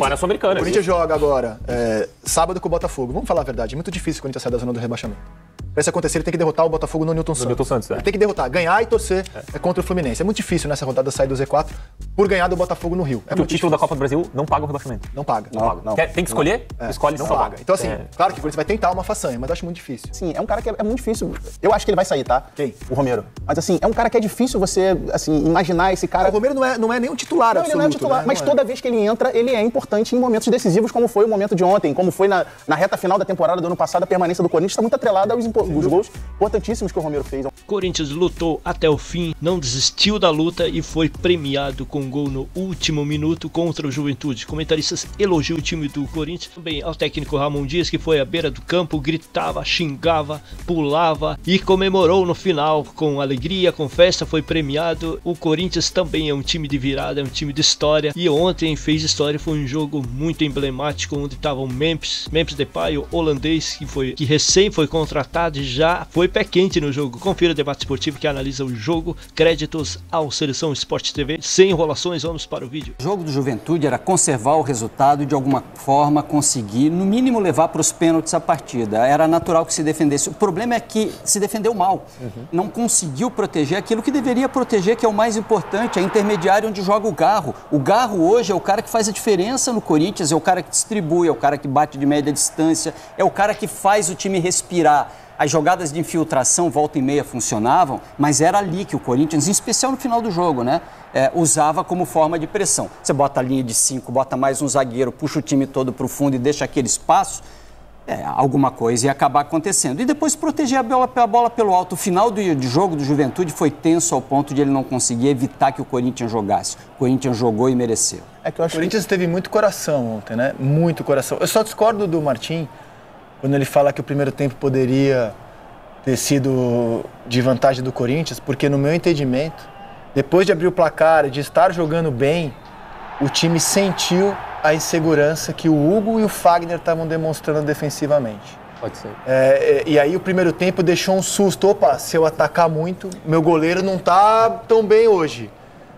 Para a Sul-Americana. O Corinthians joga agora, é, sábado com o Botafogo. Vamos falar a verdade, é muito difícil o Corinthians sair da zona do rebaixamento. Pra isso acontecer, ele tem que derrotar o Botafogo no Newton Santos. Newton Santos, é. Ele tem que derrotar, ganhar e torcer é. contra o Fluminense. É muito difícil nessa rodada sair do Z4 por ganhar do Botafogo no Rio. É Porque o título da Copa do Brasil não paga o rebaixamento. Não paga. Não, paga. Não. Quer, tem que escolher? É. Escolhe não só. paga. Então, assim, É. claro que o Corinthians vai tentar uma façanha, mas eu acho muito difícil. Sim, é um cara que é, é muito difícil. Eu acho que ele vai sair, tá? Quem? O Romero. Mas assim, é um cara que é difícil você, assim, imaginar esse cara. O Romero não é, não é nem um titular Não, ele absoluto. não é titular, né? mas Não é. toda vez que ele entra, ele é importante em momentos decisivos, como foi o momento de ontem, como foi na, na reta final da temporada do ano passado, a permanência do Corinthians está muito atrelada aos, aos gols importantíssimos que o Romero fez. Corinthians lutou até o fim, não desistiu da luta e foi premiado com um gol no último minuto contra o Juventude. Comentaristas elogiam o time do Corinthians, também ao técnico Ramon Dias, que foi à beira do campo, gritava, xingava, pulava e comemorou no final com alegria, com festa, foi premiado. O Corinthians também é um time de virada, é um time de história e ontem fez história, foi um jogo muito emblemático onde estava o Memphis, Memphis Depay, o holandês que foi que recém foi contratado já foi pé quente no jogo. Confira o debate esportivo que analisa o jogo. Créditos ao Seleção Esporte TV. Sem enrolações, vamos para o vídeo. O jogo do Juventude era conservar o resultado e de alguma forma conseguir, no mínimo, levar para os pênaltis a partida. Era natural que se defendesse. O problema é que se defendeu mal. Não conseguiu proteger aquilo que deveria proteger, que é o mais importante, a intermediária onde joga o Garro. O Garro hoje é o cara que faz a diferença no Corinthians, é o cara que distribui, é o cara que bate de média distância, é o cara que faz o time respirar. As jogadas de infiltração, volta e meia, funcionavam, mas era ali que o Corinthians, em especial no final do jogo, né? é, usava como forma de pressão. Você bota a linha de cinco, bota mais um zagueiro, puxa o time todo para o fundo e deixa aquele espaço, é, alguma coisa ia acabar acontecendo. E depois proteger a bola, a bola pelo alto. O final do jogo do Juventude foi tenso ao ponto de ele não conseguir evitar que o Corinthians jogasse. O Corinthians jogou e mereceu. É que eu O acho Corinthians teve muito coração ontem, né? Muito coração. Eu só discordo do Martim quando ele fala que o primeiro tempo poderia ter sido de vantagem do Corinthians, porque no meu entendimento, depois de abrir o placar e de estar jogando bem, o time sentiu a insegurança que o Hugo e o Fagner estavam demonstrando defensivamente. Pode ser. É, é, e aí o primeiro tempo deixou um susto. Opa, se eu atacar muito, meu goleiro não tá tão bem hoje.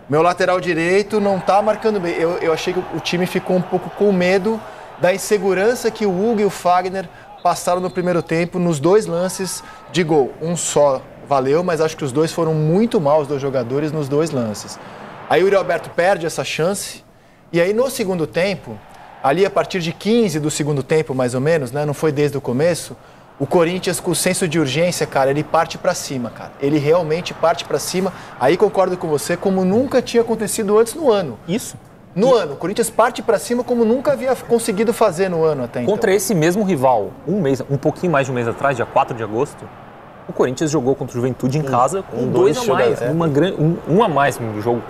Meu lateral direito não tá marcando bem. Eu, eu achei que o time ficou um pouco com medo da insegurança que o Hugo e o Fagner passaram no primeiro tempo nos dois lances de gol. Um só valeu, mas acho que os dois foram muito mal, os dois jogadores, nos dois lances. Aí o Yuri Alberto perde essa chance. E aí no segundo tempo, ali a partir de 15 do segundo tempo, mais ou menos, né? Não foi desde o começo. O Corinthians, com o senso de urgência, cara, ele parte pra cima, cara. Ele realmente parte pra cima. Aí concordo com você, como nunca tinha acontecido antes no ano. Isso. No ano, o Corinthians parte pra cima como nunca havia conseguido fazer no ano até então. Contra esse mesmo rival, um mês, um pouquinho mais de um mês atrás, dia 4 de agosto, o Corinthians jogou contra o Juventude em casa com um, dois, dois a mais. é. Uma gran- um, um a mais no jogo,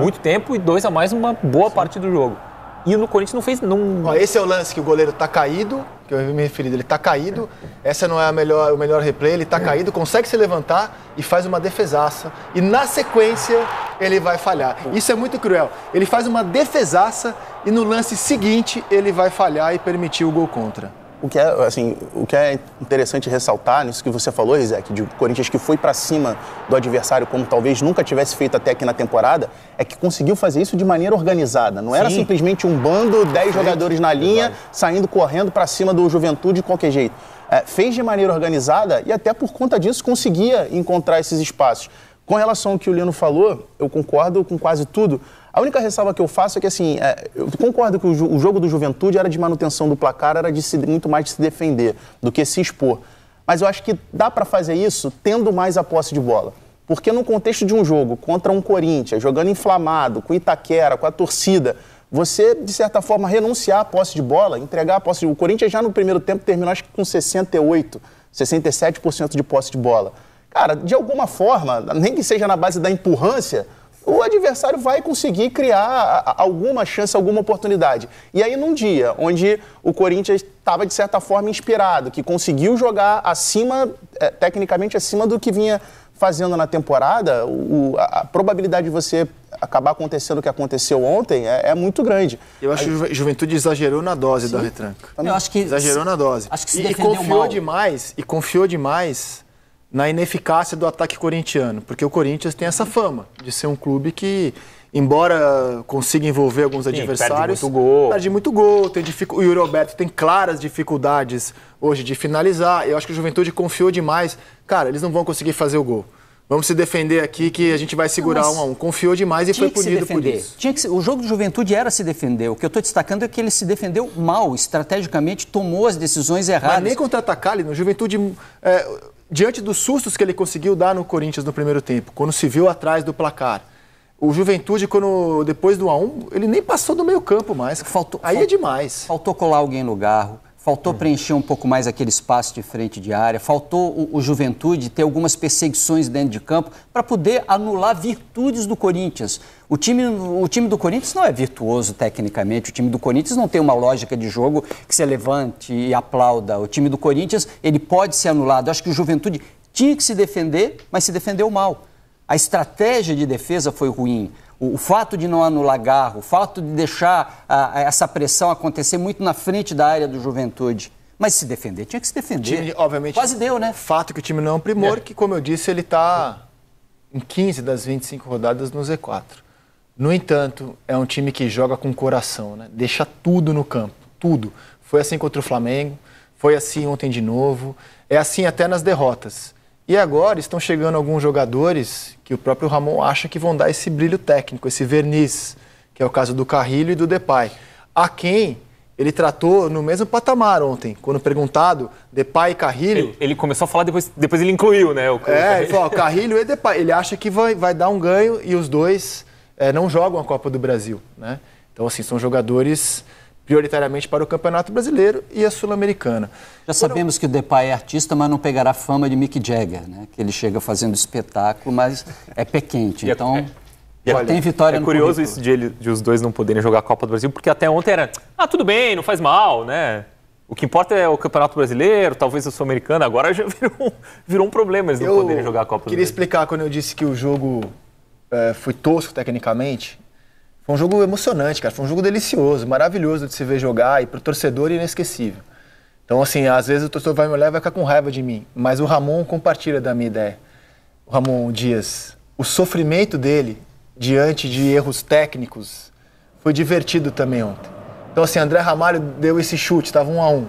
muito tempo, e dois a mais uma boa parte do jogo. E no Corinthians não fez. Não, Ó, esse é o lance que o goleiro tá caído, que eu havia me referido, ele tá caído. Essa não é a melhor, o melhor replay, ele tá caído, consegue se levantar e faz uma defesaça. E na sequência ele vai falhar. Isso é muito cruel. Ele faz uma defesaça e no lance seguinte ele vai falhar e permitir o gol contra. O que, é, assim, o que é interessante ressaltar nisso que você falou, Rizek, de Corinthians que foi para cima do adversário como talvez nunca tivesse feito até aqui na temporada, é que conseguiu fazer isso de maneira organizada. Não era Sim. simplesmente um bando, 10 jogadores na linha, saindo correndo para cima do Juventude de qualquer jeito. É, fez de maneira organizada e até por conta disso conseguia encontrar esses espaços. Com relação ao que o Lino falou, eu concordo com quase tudo. A única ressalva que eu faço é que, assim, é, eu concordo que o, o jogo do Juventude era de manutenção do placar, era de se- muito mais de se defender do que se expor. Mas eu acho que dá para fazer isso tendo mais a posse de bola. Porque no contexto de um jogo contra um Corinthians, jogando inflamado, com Itaquera, com a torcida, você, de certa forma, renunciar à posse de bola, entregar a posse de O Corinthians já no primeiro tempo terminou, acho que com 68, 67% de posse de bola. Cara, de alguma forma, nem que seja na base da empurrância, o adversário vai conseguir criar a- a- alguma chance, alguma oportunidade. E aí, num dia onde o Corinthians estava, de certa forma, inspirado, que conseguiu jogar acima, eh, tecnicamente acima do que vinha fazendo na temporada, o- a, a probabilidade de você acabar acontecendo o que aconteceu ontem é, é muito grande. Eu acho que o Ju- Juventude exagerou na dose da retranca. Eu acho que Exagerou na dose. Acho que se e, e confiou mal. demais, e confiou demais na ineficácia do ataque corintiano, porque o Corinthians tem essa fama de ser um clube que, embora consiga envolver alguns adversários, perde muito gol. perde muito gol, tem dificu... o Yuri Alberto tem claras dificuldades hoje de finalizar. Eu acho que o Juventude confiou demais. Cara, eles não vão conseguir fazer o gol. Vamos se defender aqui que a gente vai segurar Não, um a um. Confiou demais e foi punido por defender. isso. Tinha que se- o jogo de juventude era se defender. O que eu estou destacando é que ele se defendeu mal, estrategicamente tomou as decisões erradas. Mas nem contra-atacar no Juventude, é, diante dos sustos que ele conseguiu dar no Corinthians no primeiro tempo, quando se viu atrás do placar. O Juventude, quando depois do 1x1, ele nem passou do meio campo mais. Faltou- Aí é demais. Faltou colar alguém no garro, faltou preencher um pouco mais aquele espaço de frente de área, faltou o, o Juventude ter algumas perseguições dentro de campo para poder anular virtudes do Corinthians. O time, o time do Corinthians não é virtuoso tecnicamente, o time do Corinthians não tem uma lógica de jogo que você levante e aplauda. O time do Corinthians, ele pode ser anulado. Eu acho que o Juventude tinha que se defender, mas se defendeu mal. A estratégia de defesa foi ruim. O, o fato de não anular garro, o fato de deixar ah, essa pressão acontecer muito na frente da área do Juventude. Mas se defender, tinha que se defender. time, obviamente. Quase deu, né? Fato que o time não é um primor, que, como eu disse, ele está em 15 das 25 rodadas no Z4. No entanto, é um time que joga com coração, né? Deixa tudo no campo, tudo. Foi assim contra o Flamengo, foi assim ontem de novo, é assim até nas derrotas. E agora estão chegando alguns jogadores que o próprio Ramon acha que vão dar esse brilho técnico, esse verniz, que é o caso do Carrilho e do Depay. A quem ele tratou no mesmo patamar ontem, quando perguntado Depay e Carrilho, Ele, ele começou a falar, depois, depois ele incluiu, né? O, é, ele falou, Carrilho e Depay. Ele acha que vai, vai dar um ganho e os dois é, não jogam a Copa do Brasil, né? Então, assim, são jogadores prioritariamente para o Campeonato Brasileiro e a Sul-Americana. Já sabemos que o Depay é artista, mas não pegará a fama de Mick Jagger, né? Que ele chega fazendo espetáculo, mas é pé quente. E é- Então, é- já olha, tem vitória É no curioso currículo. isso de, ele- de os dois não poderem jogar a Copa do Brasil, porque até ontem era, ah, tudo bem, não faz mal, né? O que importa é o Campeonato Brasileiro, talvez o Sul-Americano, agora já virou, um- virou um problema eles não poderem jogar a Copa do queria Brasil. explicar quando eu disse que o jogo é, foi tosco tecnicamente. Foi um jogo emocionante, cara. Foi um jogo delicioso, maravilhoso de se ver jogar e pro torcedor inesquecível. Então, assim, às vezes o torcedor vai me olhar e vai ficar com raiva de mim. Mas o Ramon compartilha da minha ideia. O Ramon Dias, o sofrimento dele diante de erros técnicos foi divertido também ontem. Então, assim, André Ramalho deu esse chute, estava um a um.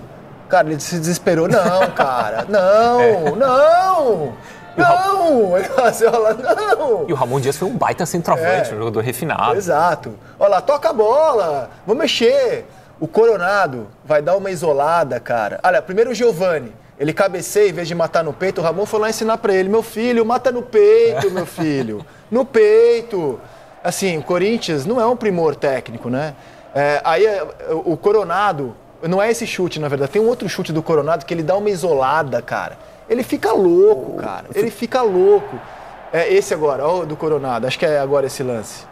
Cara, ele se desesperou. Não, cara, não, não, não. Fazia lá, não. E o Ramon Dias foi um baita centroavante, É. um jogador refinado. Exato. Olha lá, toca a bola, vou mexer. O Coronado vai dar uma isolada, cara. Olha, primeiro o Giovani. Ele cabeceia em vez de matar no peito. O Ramon foi lá ensinar pra ele: meu filho, mata no peito, meu filho. No peito. Assim, o Corinthians não é um primor técnico, né? É, aí é, o Coronado, não é esse chute, na verdade. Tem um outro chute do Coronado que ele dá uma isolada, cara. Ele fica louco, cara. Ele fica louco. É esse agora, ó, do Coronado. Acho que é agora esse lance.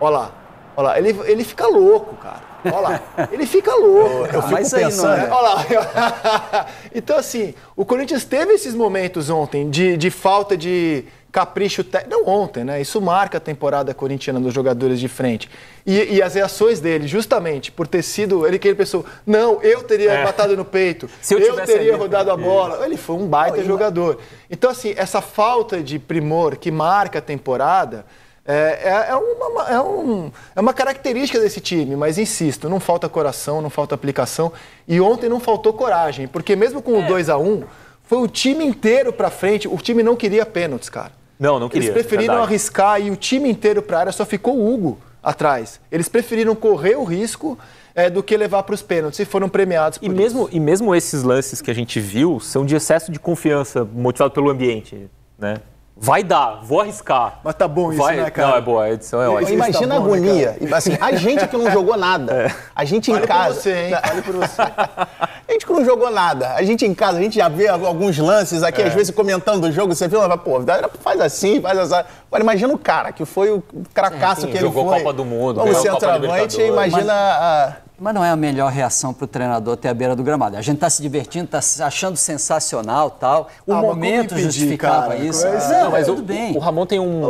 Olha lá. Olha lá. Ele, ele fica louco, cara. Olha lá. Ele fica louco. cara. fico Mas aí não pensando, é. Olha lá. então, assim, o Corinthians teve esses momentos ontem de, de falta de capricho técnico. Não ontem, né? Isso marca a temporada corintiana dos jogadores de frente. E, e as reações dele, justamente por ter sido. Ele que ele pensou, não, eu teria É. batado no peito, Se eu eu, teria ali, rodado a isso. bola. Ele foi um baita jogador. Então, assim, essa falta de primor que marca a temporada. É, é- é uma, é, um- é uma característica desse time, mas insisto, não falta coração, não falta aplicação. E ontem não faltou coragem, porque mesmo com o 2 a 1 foi o time inteiro pra frente. O time não queria pênaltis, cara. Não, não queria, Eles preferiram verdade. arriscar e o time inteiro pra área só ficou o Hugo atrás. Eles preferiram correr o risco é, do que levar para os pênaltis e foram premiados por E mesmo, e mesmo esses lances que a gente viu são de excesso de confiança, motivado pelo ambiente, né? Vai dar, vou arriscar. Mas tá bom isso, Vai- né, cara? Não, é boa, a edição é ótima. Imagina tá a né, agonia. E, assim, a gente que não jogou nada. A gente Fale em casa. por você, hein? Fale por você. A gente que não jogou nada. A gente em casa, a gente já vê alguns lances aqui, É. às vezes comentando o jogo, você fala, pô, faz assim, faz assim. Agora imagina o cara, que foi o cracaço Sim, que ele jogou foi. Copa do Mundo, Como centroavante, imagina a... Mas não é a melhor reação para o treinador ter a beira do gramado. A gente está se divertindo, está se achando sensacional tal. O Ah, momento impedir, justificava cara? isso. Mas- Não, Não, mas tudo o, bem. o Ramon tem um,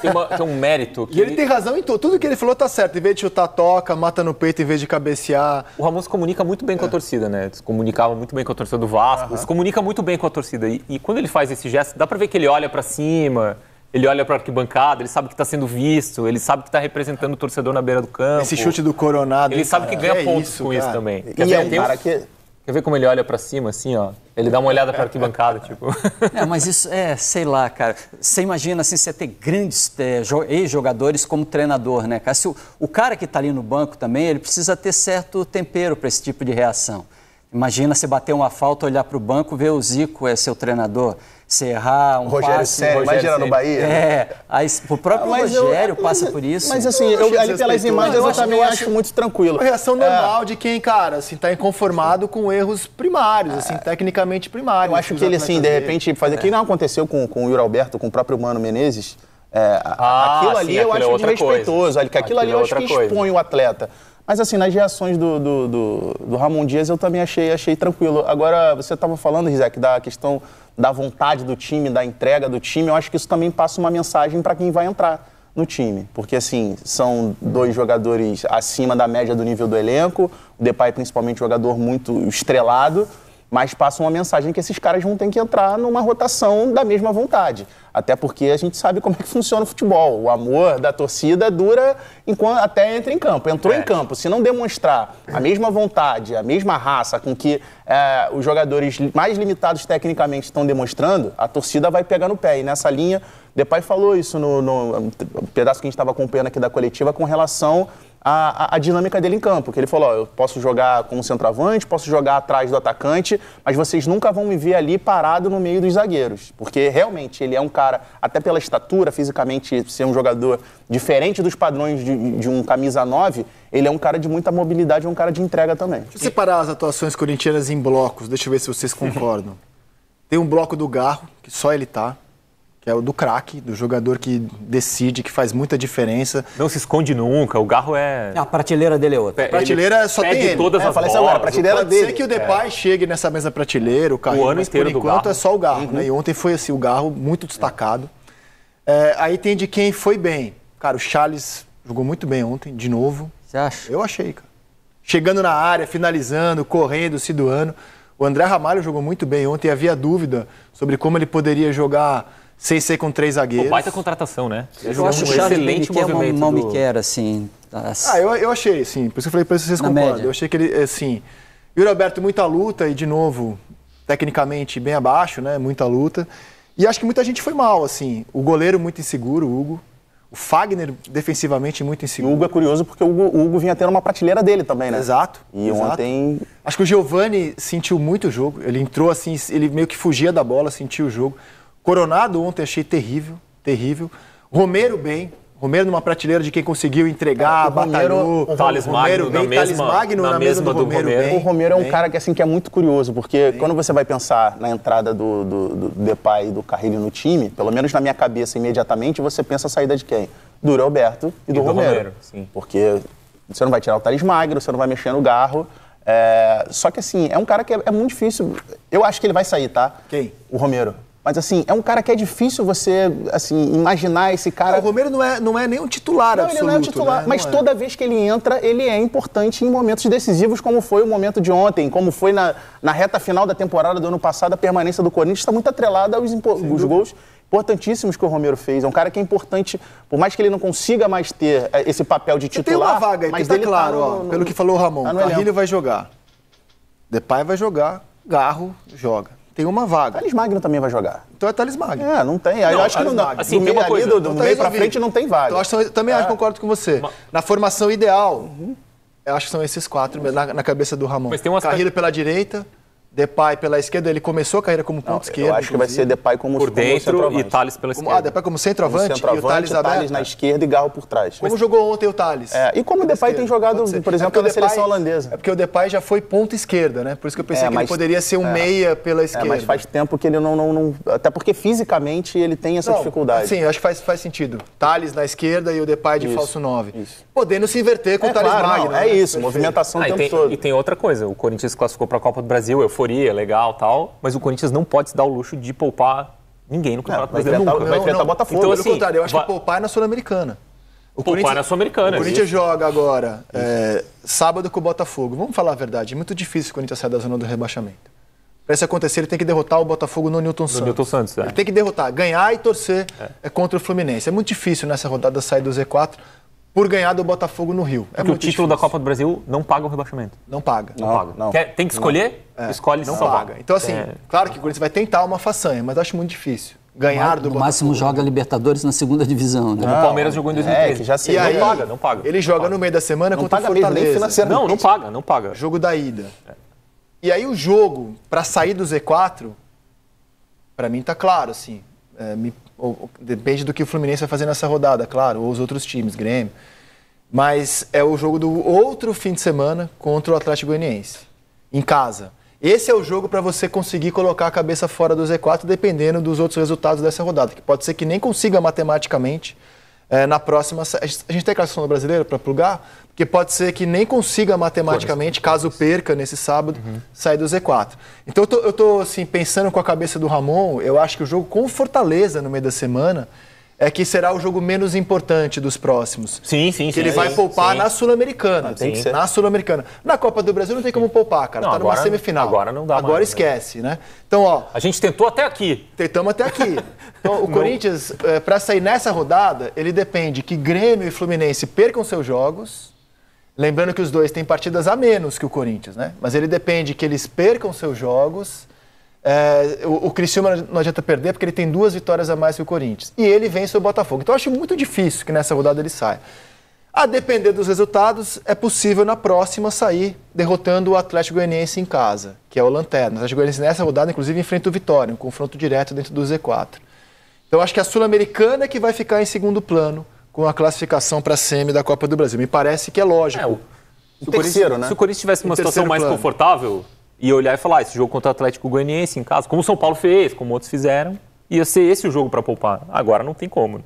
tem, uma- tem um mérito que E ele tem razão em tudo. Tudo que ele falou tá certo. Em vez de chutar, toca, mata no peito em vez de cabecear. O Ramon se comunica muito bem com a torcida, né? Se comunicava muito bem com a torcida do Vasco, se comunica muito bem com a torcida. E, e quando ele faz esse gesto, dá pra ver que ele olha pra cima, ele olha para a arquibancada, ele sabe que está sendo visto, ele sabe que está representando o torcedor na beira do campo. Esse chute do Coronado. Ele sabe que ganha é pontos isso, com isso cara. também. E Quer é ver, um tem cara um- que... Quer ver como ele olha para cima, assim, ó? Ele dá uma olhada para a arquibancada, tipo... É, mas isso é, sei lá, cara. Você imagina assim, você ter grandes é, jo- ex-jogadores como treinador, né, cara? Se o, o cara que está ali no banco também, ele precisa ter certo tempero para esse tipo de reação. Imagina você bater uma falta, olhar para o banco, ver o Zico é seu treinador, você errar um Rogério passe... Rogério imagina no. Bahia. É, aí, o próprio Mas eu- Rogério mas- passa por isso. Mas assim, Eu eu, ali pelas imagens Eu eu, acho- também eu acho, acho muito tranquilo. Uma reação É, normal de quem, cara, assim, tá inconformado com erros primários, assim, tecnicamente primários. Eu acho que ele, assim, de repente, fazer. Que não aconteceu com, com o Yuri Alberto, com o próprio Mano Menezes. é, Ah, aquilo sim, ali eu aquilo é acho outra desrespeitoso. ali, que aquilo, Aquilo ali é eu acho que coisa. expõe o atleta. Mas assim, nas reações do, do, do, do Ramon Dias eu também achei, achei tranquilo. Agora, você estava falando, Rizek, da questão da vontade do time, da entrega do time. Eu acho que isso também passa uma mensagem para quem vai entrar no time. Porque, assim, são dois jogadores acima da média do nível do elenco. O Depay, principalmente, jogador muito estrelado. Mas passa uma mensagem que esses caras vão ter que entrar numa rotação da mesma vontade. Até porque a gente sabe como é que funciona o futebol. O amor da torcida dura enquanto até entra em campo. Entrou É. em campo. Se não demonstrar a mesma vontade, a mesma raça com que eh, os jogadores mais limitados tecnicamente estão demonstrando, a torcida vai pegar no pé. E nessa linha, Depay falou isso no, no pedaço que a gente estava acompanhando aqui da coletiva com relação à, à- à dinâmica dele em campo. Que ele falou, ó, eu posso jogar como centroavante, posso jogar atrás do atacante, mas vocês nunca vão me ver ali parado no meio dos zagueiros. Porque realmente ele é um cara, até pela estatura, fisicamente, ser um jogador diferente dos padrões de, de um camisa 9, ele é um cara de muita mobilidade, é um cara de entrega também. Deixa eu separar as atuações corintianas em blocos, deixa eu ver se vocês concordam. Tem um bloco do Garro, que só ele tá, que é o do craque, do jogador que decide, que faz muita diferença. Não se esconde nunca, o Garro é... A prateleira dele é outra. prateleira só tem ele. todas É, eu as falei assim, agora, bolas. a prateleira Pode dele. ser que o Depay chegue nessa mesma prateleira, o Carrinho, O ano mas inteiro por enquanto Garro. é só o Garro, né? E ontem foi assim, o Garro muito destacado. É, aí tem de quem foi bem. Cara, o Charles jogou muito bem ontem, de novo. Você acha? Eu achei, cara. Chegando na área, finalizando, correndo, se doando. O André Ramalho jogou muito bem ontem. Havia dúvida sobre como ele poderia jogar sem ser com três Pô, zagueiros. baita contratação, né? Eu jogou acho um o excelente Benite é uma movimento mal do- me quer, assim. as- Ah, eu, eu achei, sim. Por isso que eu falei pra vocês concordam. Eu achei que ele, assim... Yuri Alberto, muita luta e, de novo, tecnicamente bem abaixo, né? Muita luta. E acho que muita gente foi mal, assim. O goleiro muito inseguro, o Hugo. O Fagner, defensivamente, muito E o inseguro. Hugo é curioso porque o Hugo, o Hugo vinha tendo uma prateleira dele também, né? Exato. E exato. ontem Acho que o Giovani sentiu muito o jogo. Ele entrou assim, ele meio que fugia da bola, sentiu o jogo. Coronado ontem achei terrível, terrível. Romero bem. Romero numa prateleira de quem conseguiu entregar, É, Romero- batalhou. Thales Romero Magno bem, na Thales mesma- Magno na na, mesa mesma do do Romero, Romero. bem. O Romero é um bem. cara que, assim, que é muito curioso, porque quando você vai pensar na entrada do, do, do Depay e do Carrilho no time, pelo menos na minha cabeça imediatamente, você pensa a saída de quem? Do Alberto e do, do Romero. Romero, sim. Porque você não vai tirar o Thales Magno, você não vai mexer no garro. É, Só que, assim, é um cara que é, é muito difícil. Eu acho que ele vai sair, tá? Quem? O Romero. Mas, assim, é um cara que é difícil você, assim, imaginar esse cara... O Romero não é, não é nem um titular Não, absoluto. ele não é o titular, né? mas Não é. toda vez que ele entra, ele é importante em momentos decisivos, como foi o momento de ontem, como foi na, na reta final da temporada do ano passado, a permanência do Corinthians está muito atrelada aos gols importantíssimos que o Romero fez. É um cara que é importante, por mais que ele não consiga mais ter eh, esse papel de Tem titular, uma vaga aí, mas tá claro, tá ó, no- no- pelo que falou o Ramon. tá no Carrilho vai jogar. Depay vai jogar. Garro joga. Tem uma vaga. Thales Magno também vai jogar. Então é Thales Magno. É, não tem. eu Não, acho que não dá. Magno. Assim, do meio uma coisa, ali, do, do Então tá meio pra frente não tem vaga. Então, acho também acho, concordo com você. Na formação ideal, eu acho que são esses quatro na, na cabeça do Ramon. Mas tem um aspecto- Carrilho pela direita, Depay pela esquerda. Ele começou a carreira como ponto esquerdo. eu acho que vai ser inclusive. Depay como Por como dentro e centroavante. Thales pela Como, esquerda. ah, Depay como Como centroavante, e o centroavante, Thales o Thales aberto. na esquerda e Garro por trás. Como jogou ontem o Thales? É, e como o Pela Depay tem jogado, por exemplo, É o Depay- seleção holandesa. É porque o Depay já foi ponta esquerda, né? Por isso que eu pensei É, que ele mas- poderia ser um é. meia pela É, esquerda. mas faz tempo que ele não, não, não- Até porque fisicamente ele tem essa Não, dificuldade. Sim, eu acho que faz, faz sentido. Thales na esquerda e o Depay de Isso, falso 9. isso. Podendo se inverter com É o Thales claro, Magno. não, é né? isso, Perfeito. movimentação Ah, o e, tempo tem, todo. e tem outra coisa, o Corinthians classificou para a Copa do Brasil, euforia, legal tal, mas o Corinthians não pode se dar o luxo de poupar ninguém no Campeonato Brasileiro nunca. vai enfrentar Botafogo. Então, Pelo assim, contrário, eu acho vai- que poupar é na Sul-Americana. O Poupar na Sul-Americana, O Corinthians isso. joga agora, é, sábado com o Botafogo. Vamos falar a verdade, é muito difícil o Corinthians sair da zona do rebaixamento. Para isso acontecer, ele tem que derrotar o Botafogo no Newton Santos. Newton Santos, é. Ele tem que derrotar, ganhar e torcer é, contra o Fluminense. É muito difícil nessa rodada sair do Z4 por ganhar do Botafogo no Rio. É Porque o título difícil. da Copa do Brasil não paga o rebaixamento. Não paga. Não, Não, paga. não. Quer- tem que escolher? Escolhe Não São Paulo. paga. Então, assim, É. claro que o Corinthians vai tentar uma façanha, mas acho muito difícil. Ganhar do No Botafogo. máximo joga Libertadores na segunda divisão, né? O Palmeiras jogou em 2013. É, que já sei. E aí, não paga, não paga. Ele joga no meio da semana Não contra o paga mesmo, nem Fortaleza. financeiramente. Não, não paga, não paga. Jogo da ida. E aí o jogo, pra sair do Z4, pra mim tá claro, assim. É, me- ou- depende do que o Fluminense vai fazer nessa rodada, claro, ou os outros times, Grêmio. Mas é o jogo do outro fim de semana contra o Atlético Goianiense, em casa. Esse é o jogo para você conseguir colocar a cabeça fora do Z4, dependendo dos outros resultados dessa rodada, que pode ser que nem consiga matematicamente é, na próxima. A gente a tem classificação do brasileiro para plugar? Porque pode ser que nem consiga matematicamente, caso perca nesse sábado, sair do Z4. Então eu tô, eu tô assim, pensando com a cabeça do Ramon, eu acho que o jogo com Fortaleza no meio da semana é que será o jogo menos importante dos próximos. Sim, sim, Que sim. ele vai sim, poupar sim. na Sul-Americana. tem que ser. Na Sul-Americana. Na Copa do Brasil não tem como poupar, cara. Não, tá numa agora- semifinal. agora não dá Agora mais, né? esquece, né? Então, ó, A gente tentou até aqui. tentamos até aqui. Então, o Corinthians, para sair nessa rodada, ele depende que Grêmio e Fluminense percam seus jogos. Lembrando que os dois têm partidas a menos que o Corinthians, né? Mas ele depende que eles percam seus jogos. É, o, o Criciúma não adianta perder porque ele tem duas vitórias a mais que o Corinthians. E ele vence o Botafogo. Então eu acho muito difícil que nessa rodada ele saia. A depender dos resultados, é possível na próxima sair derrotando o Atlético Goianiense em casa, que é o Lanterna. O Atlético Goianiense nessa rodada, inclusive, enfrenta o Vitória, um confronto direto dentro do Z4. Então acho que a Sul-Americana é que vai ficar em segundo plano com a classificação para a semi da Copa do Brasil. Me parece que é lógico. É, o, se, o terceiro, né? se o Corinthians tivesse uma Em situação mais plano. confortável e olhar e falar, ah, esse jogo contra o Atlético Goianiense em casa, como o São Paulo fez, como outros fizeram, ia ser esse o jogo para poupar. Agora não tem como. né?